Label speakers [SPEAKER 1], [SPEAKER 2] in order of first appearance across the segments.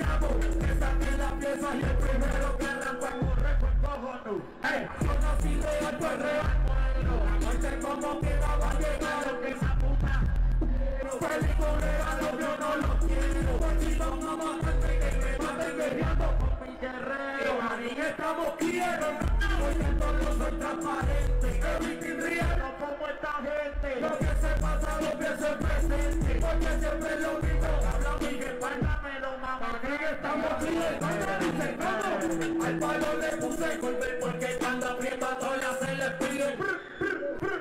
[SPEAKER 1] llamo, que saque la pieza y el primero que arranca en un récord cojones. Ey, yo nací real, pues real muero. La muerte como quiera va a llegar, aunque esa puta. Feliz regalo yo no lo quiero. Pues si son a matarte, que me maten guerreando con mi guerrero. Marín, estamos quietos, porque todo soy transparente. Everything real, no como esta gente. Lo que se pasa, lo que se presente. Porque siempre lo estamos bien, dice cómo. Al palo le puse golpe porque cuando aprieta todas se le pide.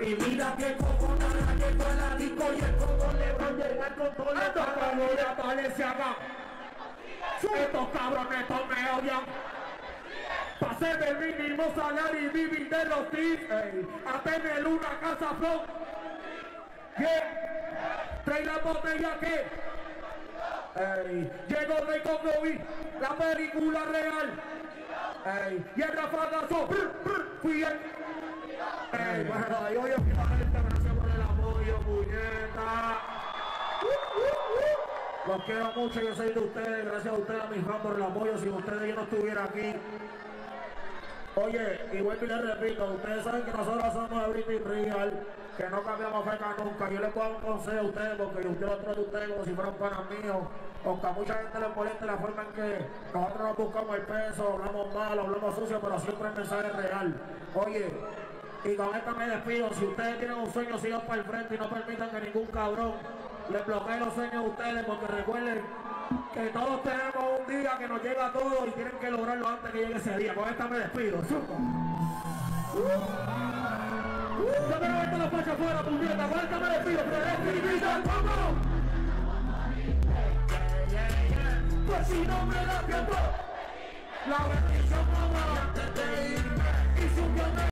[SPEAKER 1] Y mira que coco nada llegó a la disco y el coco le va a llegar con todo el cabrones de Valenciaga. Estos cabrones estos me odian. Pasé del mínimo salario y vivir de los tips a tener una casa flow. ¿Qué? Trae la botella que Ey, llegó con Novi, la película real. Ey, y el rafagazo, fui el. Ey, bueno, ahí oye, la gente, gracias por el apoyo, puñeta. Los quiero mucho, yo soy de ustedes, gracias a ustedes, a mis fans por el apoyo, sin ustedes yo no estuviera aquí. Oye, igual que les repito, ustedes saben que nosotros somos Everything Real, que no cambiamos feca nunca. Yo les puedo dar un consejo a ustedes, porque yo los trato a ustedes como si fueran panas míos. Aunque a mucha gente les moleste la forma en que nosotros nos buscamos el peso, hablamos mal, hablamos sucio, pero siempre el mensaje real. Oye, y con esto me despido. Si ustedes tienen un sueño, sigan para el frente y no permitan que ningún cabrón les bloquee los sueños a ustedes, porque recuerden que todos tenemos un día que nos llega a todos y tienen que lograrlo antes que llegue ese día. Con esta me despido. Yo quiero verte la facha afuera, puñeta. Con esta me despido. ¡Predestinida! ¡Vamos! Pues si no me da tiempo, la bendición no va.